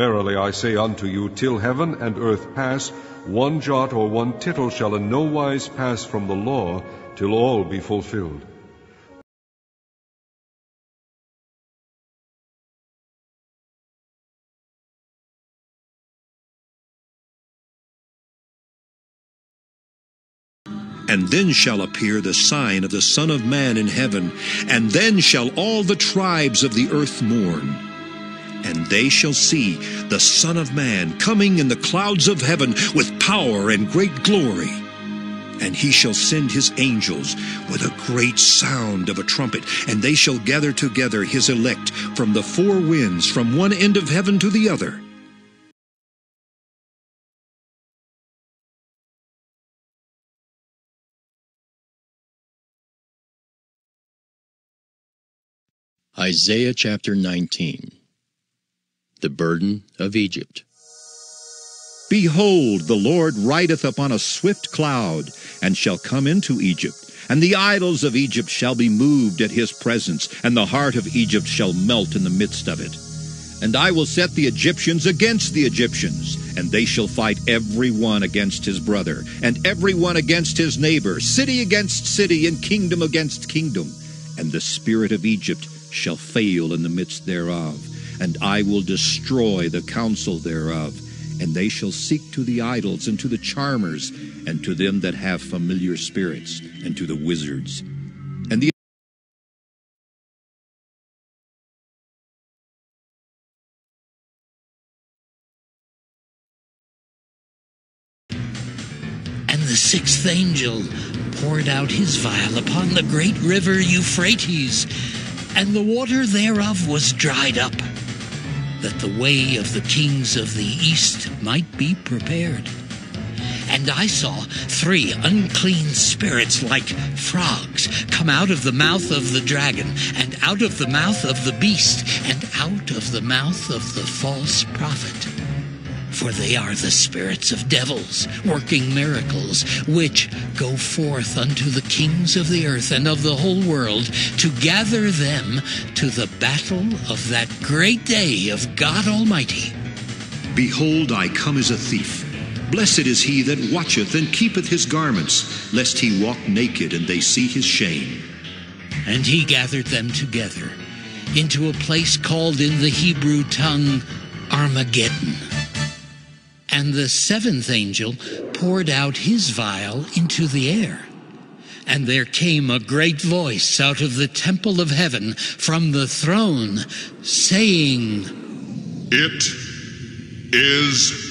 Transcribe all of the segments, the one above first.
Verily I say unto you, till heaven and earth pass, one jot or one tittle shall in no wise pass from the law, till all be fulfilled. And then shall appear the sign of the Son of Man in heaven, and then shall all the tribes of the earth mourn. And they shall see the Son of Man coming in the clouds of heaven with power and great glory. And he shall send his angels with a great sound of a trumpet, and they shall gather together his elect from the four winds, from one end of heaven to the other. Isaiah chapter 19 The burden of Egypt. Behold, the Lord rideth upon a swift cloud, and shall come into Egypt. And the idols of Egypt shall be moved at his presence, and the heart of Egypt shall melt in the midst of it. And I will set the Egyptians against the Egyptians, and they shall fight every one against his brother, and every one against his neighbor, city against city, and kingdom against kingdom. And the spirit of Egypt shall fail in the midst thereof, and I will destroy the counsel thereof. And they shall seek to the idols, and to the charmers, and to them that have familiar spirits, and to the wizards. And the And the sixth angel poured out his vial upon the great river Euphrates, and the water thereof was dried up, that the way of the kings of the east might be prepared. And I saw three unclean spirits like frogs come out of the mouth of the dragon, and out of the mouth of the beast, and out of the mouth of the false prophet. For they are the spirits of devils, working miracles, which go forth unto the kings of the earth and of the whole world to gather them to the battle of that great day of God Almighty. Behold, I come as a thief. Blessed is he that watcheth and keepeth his garments, lest he walk naked and they see his shame. And he gathered them together into a place called in the Hebrew tongue Armageddon. And the seventh angel poured out his vial into the air. And there came a great voice out of the temple of heaven from the throne, saying, It is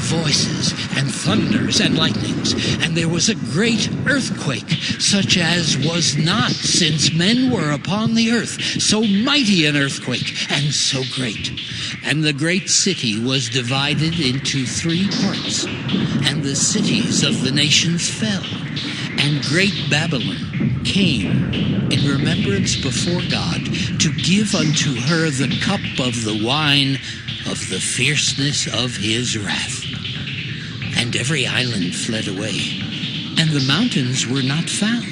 voices, and thunders, and lightnings, and there was a great earthquake, such as was not since men were upon the earth, so mighty an earthquake, and so great. And the great city was divided into three parts, and the cities of the nations fell. And great Babylon came in remembrance before God to give unto her the cup of the wine of the fierceness of his wrath. And every island fled away, and the mountains were not found.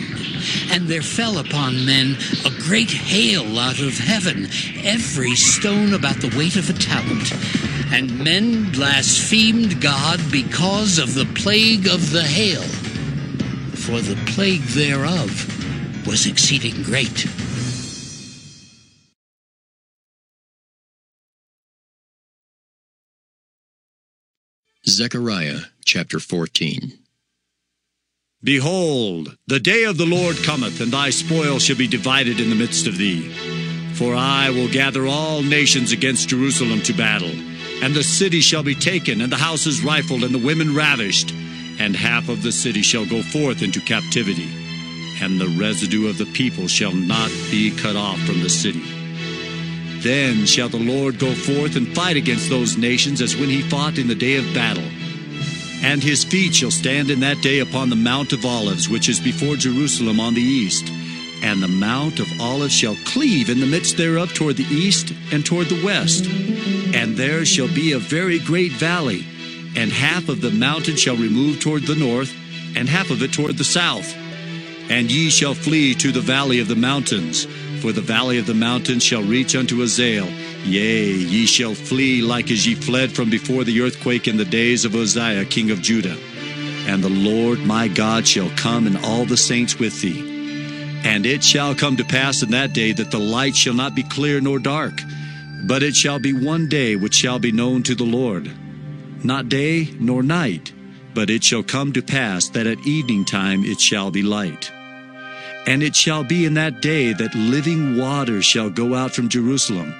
And there fell upon men a great hail out of heaven, every stone about the weight of a talent. And men blasphemed God because of the plague of the hail, for the plague thereof was exceeding great. Zechariah chapter 14 Behold, the day of the Lord cometh, and thy spoil shall be divided in the midst of thee. For I will gather all nations against Jerusalem to battle, and the city shall be taken, and the houses rifled, and the women ravished, and half of the city shall go forth into captivity, and the residue of the people shall not be cut off from the city. Then shall the Lord go forth and fight against those nations as when he fought in the day of battle. And his feet shall stand in that day upon the Mount of Olives, which is before Jerusalem on the east. And the Mount of Olives shall cleave in the midst thereof toward the east and toward the west. And there shall be a very great valley, and half of the mountain shall remove toward the north, and half of it toward the south. And ye shall flee to the valley of the mountains, for the valley of the mountains shall reach unto Azael, Yea, ye shall flee like as ye fled from before the earthquake in the days of Uzziah king of Judah. And the Lord my God shall come, and all the saints with thee. And it shall come to pass in that day that the light shall not be clear nor dark, but it shall be one day which shall be known to the Lord. Not day nor night, but it shall come to pass that at evening time it shall be light. And it shall be in that day that living waters shall go out from Jerusalem,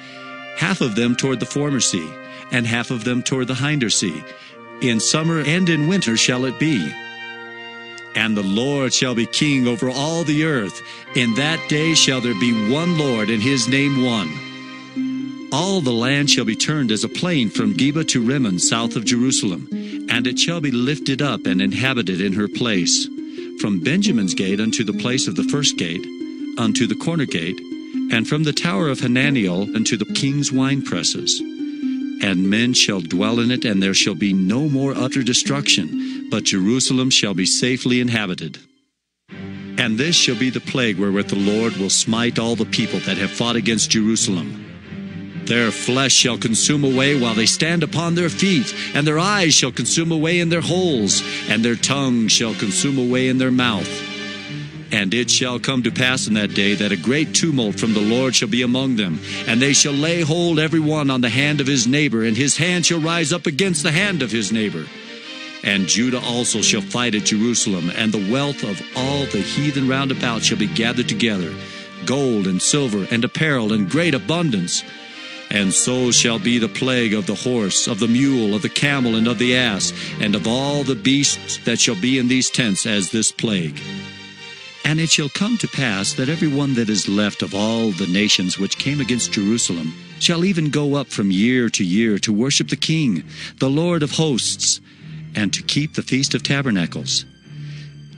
half of them toward the former sea, and half of them toward the hinder sea. In summer and in winter shall it be. And the Lord shall be king over all the earth. In that day shall there be one Lord, and his name one. All the land shall be turned as a plain from Geba to Rimmon, south of Jerusalem, and it shall be lifted up and inhabited in her place, from Benjamin's gate unto the place of the first gate, unto the corner gate, and from the tower of Hananeel unto the king's wine presses. And men shall dwell in it, and there shall be no more utter destruction, but Jerusalem shall be safely inhabited. And this shall be the plague wherewith the Lord will smite all the people that have fought against Jerusalem. Their flesh shall consume away while they stand upon their feet, and their eyes shall consume away in their holes, and their tongue shall consume away in their mouth. And it shall come to pass in that day that a great tumult from the Lord shall be among them, and they shall lay hold every one on the hand of his neighbor, and his hand shall rise up against the hand of his neighbor. And Judah also shall fight at Jerusalem, and the wealth of all the heathen round about shall be gathered together, gold and silver and apparel in great abundance. And so shall be the plague of the horse, of the mule, of the camel, and of the ass, and of all the beasts that shall be in these tents as this plague. And it shall come to pass that every one that is left of all the nations which came against Jerusalem shall even go up from year to year to worship the King, the Lord of hosts, and to keep the Feast of Tabernacles.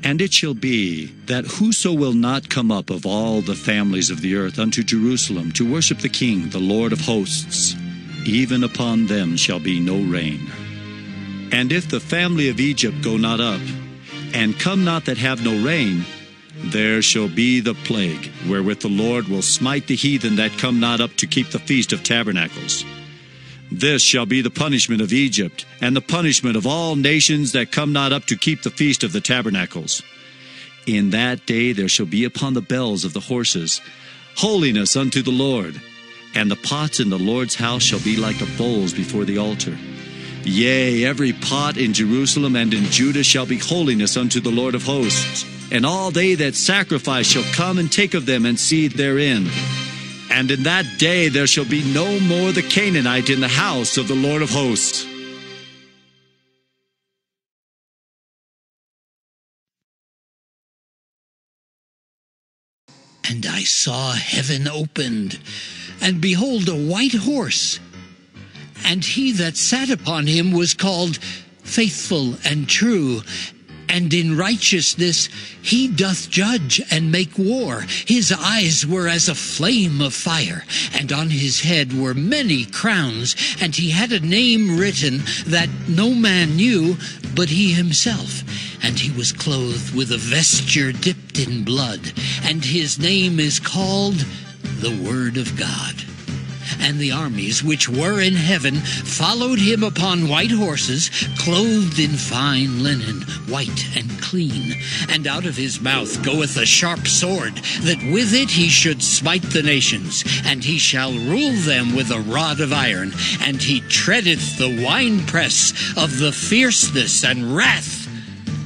And it shall be that whoso will not come up of all the families of the earth unto Jerusalem to worship the King, the Lord of hosts, even upon them shall be no rain. And if the family of Egypt go not up, and come not that have no rain, there shall be the plague, wherewith the Lord will smite the heathen that come not up to keep the feast of tabernacles. This shall be the punishment of Egypt, and the punishment of all nations that come not up to keep the feast of the tabernacles. In that day there shall be upon the bells of the horses holiness unto the Lord, and the pots in the Lord's house shall be like the bowls before the altar. Yea, every pot in Jerusalem and in Judah shall be holiness unto the Lord of hosts, and all they that sacrifice shall come and take of them and seed therein. And in that day there shall be no more the Canaanite in the house of the Lord of hosts. And I saw heaven opened, and behold, a white horse. And he that sat upon him was called Faithful and True, and in righteousness he doth judge and make war. His eyes were as a flame of fire, and on his head were many crowns, and he had a name written that no man knew but he himself. And he was clothed with a vesture dipped in blood, and his name is called the Word of God and the armies which were in heaven followed him upon white horses, clothed in fine linen, white and clean. And out of his mouth goeth a sharp sword, that with it he should smite the nations, and he shall rule them with a rod of iron, and he treadeth the winepress of the fierceness and wrath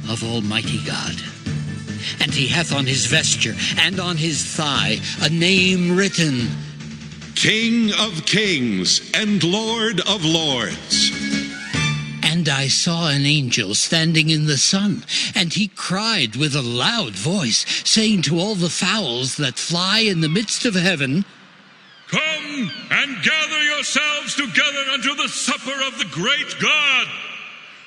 of Almighty God. And he hath on his vesture and on his thigh a name written King of kings and Lord of lords. And I saw an angel standing in the sun, and he cried with a loud voice, saying to all the fowls that fly in the midst of heaven, Come and gather yourselves together unto the supper of the great God,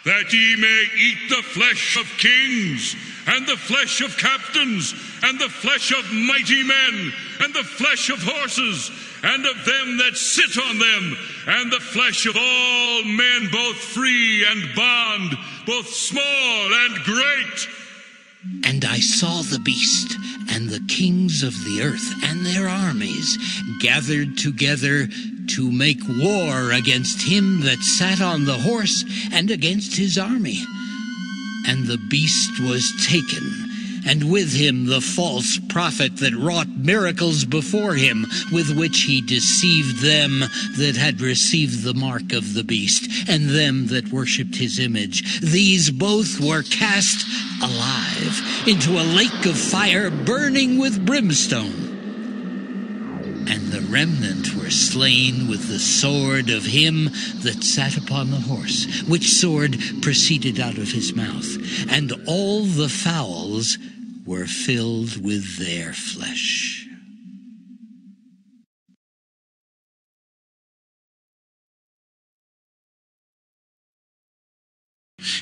that ye may eat the flesh of kings, and the flesh of captains, and the flesh of mighty men, and the flesh of horses and of them that sit on them, and the flesh of all men, both free and bond, both small and great. And I saw the beast, and the kings of the earth and their armies gathered together to make war against him that sat on the horse and against his army. And the beast was taken and with him the false prophet that wrought miracles before him, with which he deceived them that had received the mark of the beast, and them that worshipped his image. These both were cast alive into a lake of fire burning with brimstone. And the remnant were slain with the sword of him that sat upon the horse, which sword proceeded out of his mouth. And all the fowls were filled with their flesh.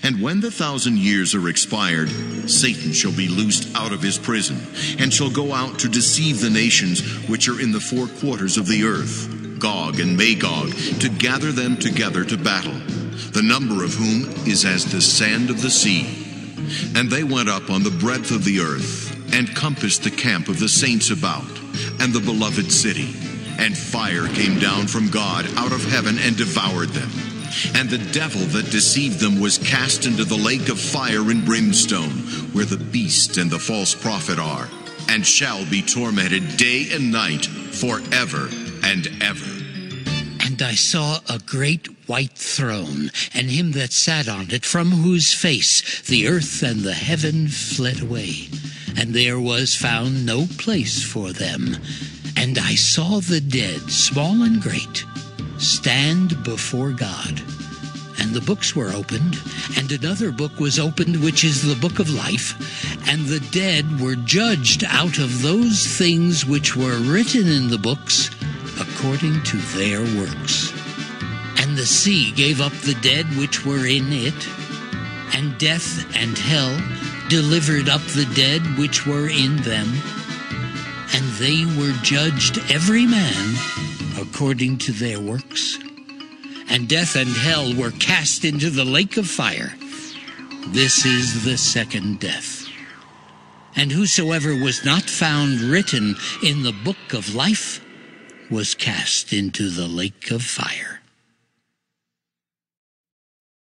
And when the thousand years are expired, Satan shall be loosed out of his prison, and shall go out to deceive the nations which are in the four quarters of the earth, Gog and Magog, to gather them together to battle, the number of whom is as the sand of the sea. And they went up on the breadth of the earth, and compassed the camp of the saints about, and the beloved city. And fire came down from God out of heaven and devoured them. And the devil that deceived them was cast into the lake of fire and brimstone, where the beast and the false prophet are, and shall be tormented day and night forever and ever. And I saw a great white throne, and him that sat on it, from whose face the earth and the heaven fled away, and there was found no place for them. And I saw the dead, small and great, stand before God. And the books were opened, and another book was opened, which is the book of life. And the dead were judged out of those things which were written in the books according to their works. And the sea gave up the dead which were in it, and death and hell delivered up the dead which were in them, and they were judged every man according to their works. And death and hell were cast into the lake of fire. This is the second death. And whosoever was not found written in the book of life was cast into the lake of fire.